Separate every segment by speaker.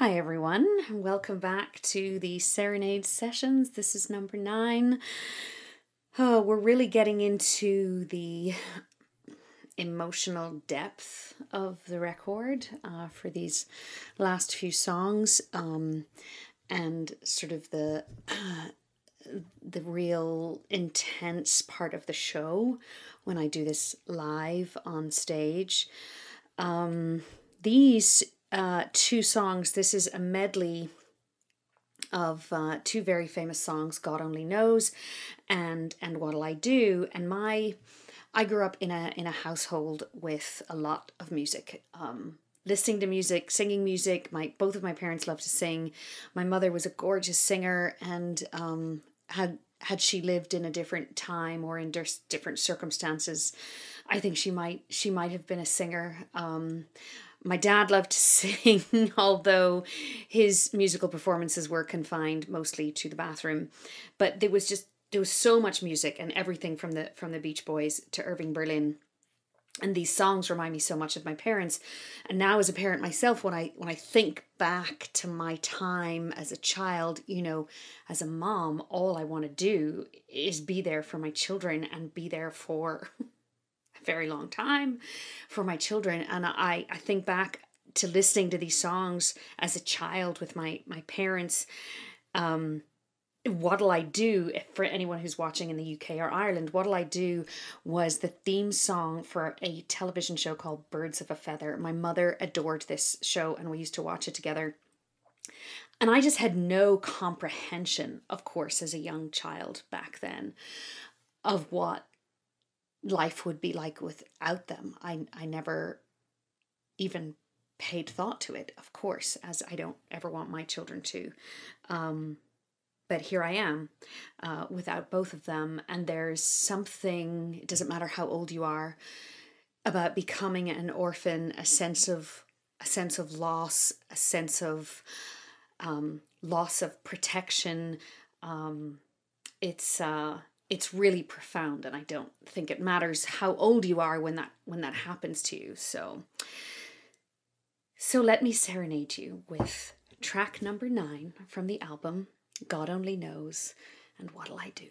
Speaker 1: Hi, everyone. Welcome back to the Serenade sessions. This is number nine. Oh, we're really getting into the emotional depth of the record uh, for these last few songs um, and sort of the. Uh, the real intense part of the show when I do this live on stage. Um, these uh, two songs. This is a medley of uh, two very famous songs, "God Only Knows" and "And What'll I Do." And my, I grew up in a in a household with a lot of music. Um, listening to music, singing music. My both of my parents loved to sing. My mother was a gorgeous singer and um, had had she lived in a different time or in different circumstances, I think she might she might have been a singer. Um, my dad loved to sing, although his musical performances were confined mostly to the bathroom. But there was just there was so much music and everything from the from the Beach Boys to Irving Berlin. And these songs remind me so much of my parents. And now as a parent myself, when I when I think back to my time as a child, you know, as a mom, all I want to do is be there for my children and be there for very long time for my children. And I, I think back to listening to these songs as a child with my, my parents. Um, what'll I do for anyone who's watching in the UK or Ireland? What'll I do was the theme song for a television show called Birds of a Feather. My mother adored this show and we used to watch it together. And I just had no comprehension, of course, as a young child back then, of what life would be like without them. I I never even paid thought to it, of course, as I don't ever want my children to. Um, but here I am uh, without both of them, and there's something. It doesn't matter how old you are about becoming an orphan. A sense of a sense of loss, a sense of um, loss of protection. Um, it's uh, it's really profound and i don't think it matters how old you are when that when that happens to you. So so let me serenade you with track number 9 from the album god only knows and what'll i do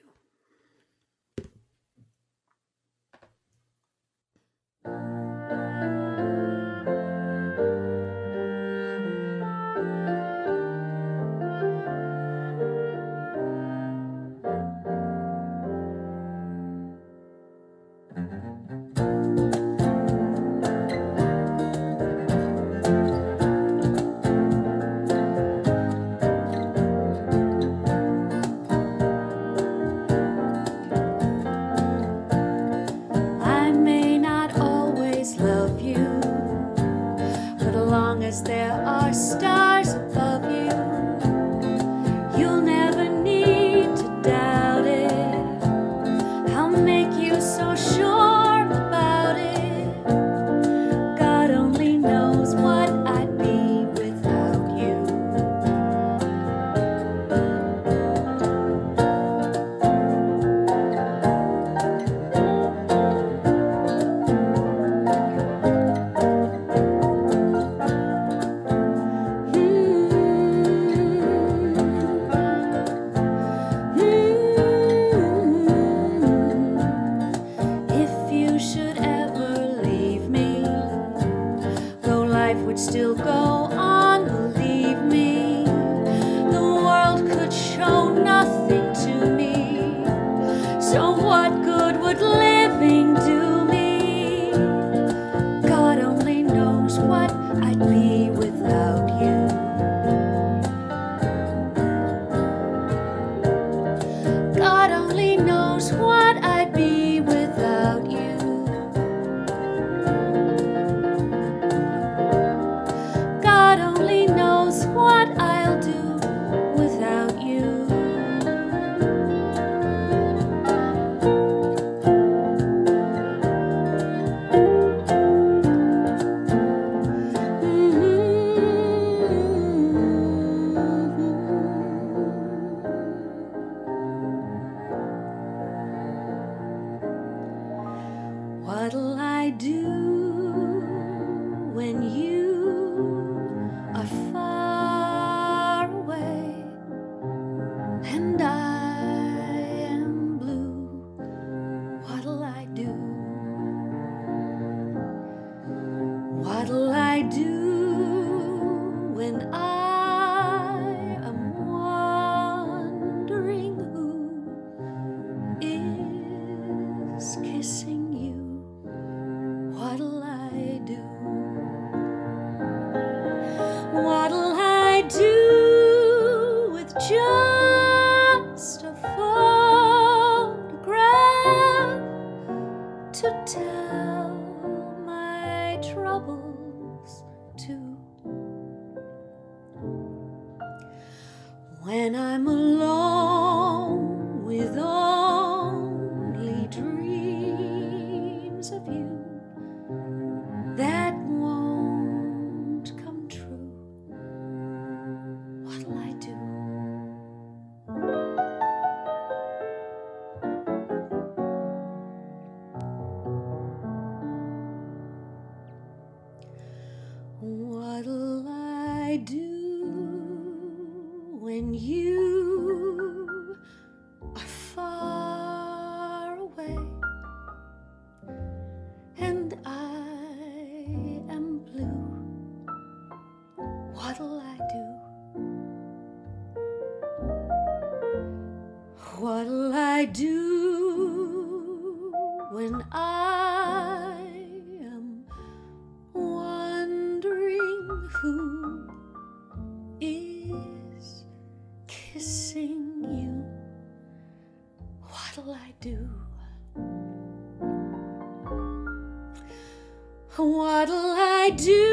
Speaker 1: what I do when I am wondering who is kissing you? What'll I do? What'll I do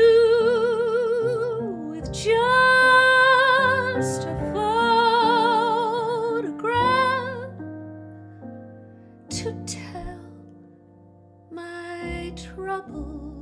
Speaker 1: with just to tell my troubles.